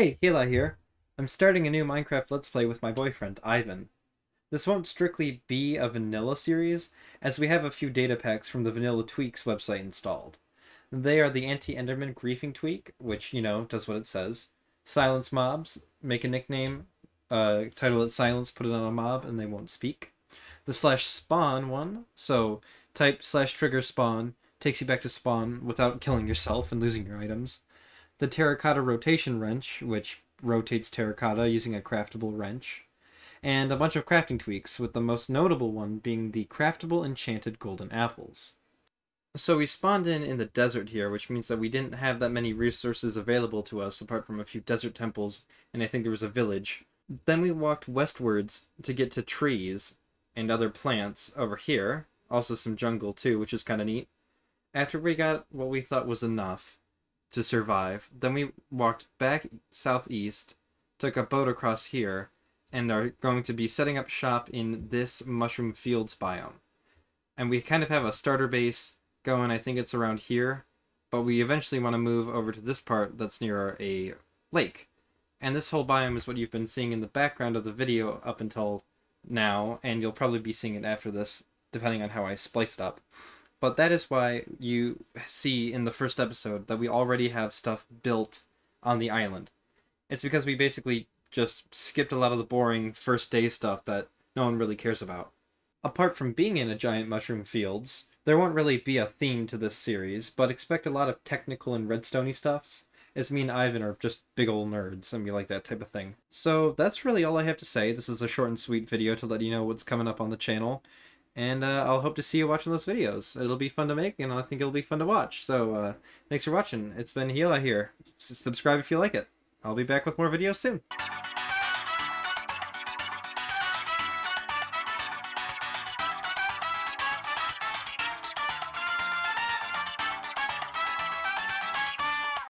Hey, Hila here. I'm starting a new Minecraft Let's Play with my boyfriend, Ivan. This won't strictly be a vanilla series, as we have a few data packs from the Vanilla Tweaks website installed. They are the Anti-Enderman Griefing Tweak, which, you know, does what it says. Silence mobs, make a nickname, uh, title it Silence, put it on a mob, and they won't speak. The slash spawn one, so type slash trigger spawn, takes you back to spawn without killing yourself and losing your items the terracotta rotation wrench, which rotates terracotta using a craftable wrench, and a bunch of crafting tweaks, with the most notable one being the craftable enchanted golden apples. So we spawned in in the desert here, which means that we didn't have that many resources available to us apart from a few desert temples, and I think there was a village. Then we walked westwards to get to trees and other plants over here, also some jungle too, which is kind of neat. After we got what we thought was enough, to survive. Then we walked back southeast, took a boat across here, and are going to be setting up shop in this mushroom fields biome. And we kind of have a starter base going, I think it's around here, but we eventually want to move over to this part that's near a lake. And this whole biome is what you've been seeing in the background of the video up until now, and you'll probably be seeing it after this, depending on how I splice it up. But that is why you see in the first episode that we already have stuff built on the island. It's because we basically just skipped a lot of the boring first day stuff that no one really cares about. Apart from being in a giant mushroom fields, there won't really be a theme to this series, but expect a lot of technical and redstoney stuffs, as me and Ivan are just big old nerds and we like that type of thing. So that's really all I have to say. This is a short and sweet video to let you know what's coming up on the channel and uh, I'll hope to see you watching those videos. It'll be fun to make, and I think it'll be fun to watch. So, uh, thanks for watching. It's been Hila here. S subscribe if you like it. I'll be back with more videos soon.